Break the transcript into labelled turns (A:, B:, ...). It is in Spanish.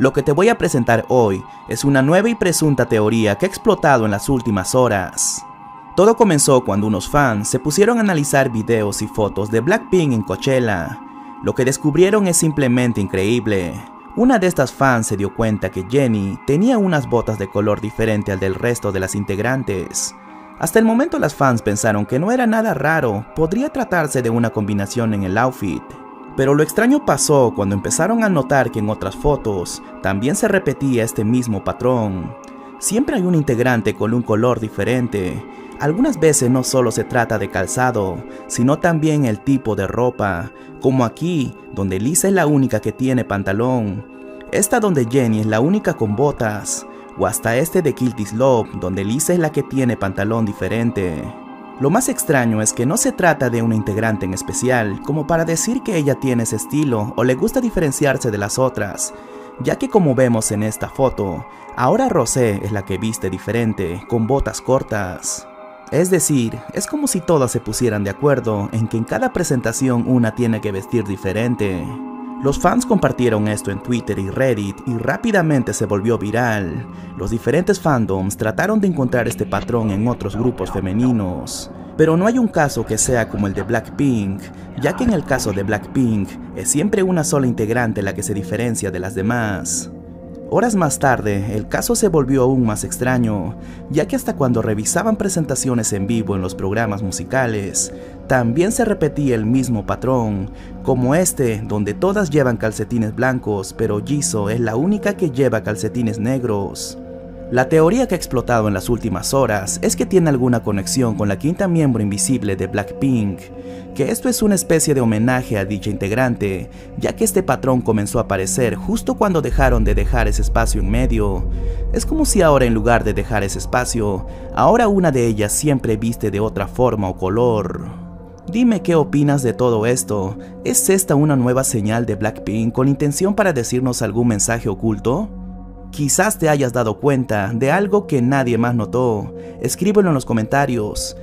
A: Lo que te voy a presentar hoy es una nueva y presunta teoría que ha explotado en las últimas horas. Todo comenzó cuando unos fans se pusieron a analizar videos y fotos de Blackpink en Coachella. Lo que descubrieron es simplemente increíble. Una de estas fans se dio cuenta que Jennie tenía unas botas de color diferente al del resto de las integrantes. Hasta el momento las fans pensaron que no era nada raro, podría tratarse de una combinación en el outfit. Pero lo extraño pasó cuando empezaron a notar que en otras fotos también se repetía este mismo patrón. Siempre hay un integrante con un color diferente. Algunas veces no solo se trata de calzado, sino también el tipo de ropa, como aquí, donde Lisa es la única que tiene pantalón. Esta donde Jenny es la única con botas o hasta este de Kill This Love, donde Lisa es la que tiene pantalón diferente. Lo más extraño es que no se trata de una integrante en especial, como para decir que ella tiene ese estilo o le gusta diferenciarse de las otras, ya que como vemos en esta foto, ahora Rosé es la que viste diferente, con botas cortas. Es decir, es como si todas se pusieran de acuerdo en que en cada presentación una tiene que vestir diferente. Los fans compartieron esto en Twitter y Reddit y rápidamente se volvió viral. Los diferentes fandoms trataron de encontrar este patrón en otros grupos femeninos. Pero no hay un caso que sea como el de Blackpink, ya que en el caso de Blackpink es siempre una sola integrante la que se diferencia de las demás. Horas más tarde, el caso se volvió aún más extraño, ya que hasta cuando revisaban presentaciones en vivo en los programas musicales, también se repetía el mismo patrón, como este, donde todas llevan calcetines blancos, pero Jisoo es la única que lleva calcetines negros. La teoría que ha explotado en las últimas horas es que tiene alguna conexión con la quinta miembro invisible de Blackpink, que esto es una especie de homenaje a dicha integrante, ya que este patrón comenzó a aparecer justo cuando dejaron de dejar ese espacio en medio. Es como si ahora en lugar de dejar ese espacio, ahora una de ellas siempre viste de otra forma o color. Dime qué opinas de todo esto. ¿Es esta una nueva señal de Blackpink con intención para decirnos algún mensaje oculto? Quizás te hayas dado cuenta de algo que nadie más notó. Escríbelo en los comentarios.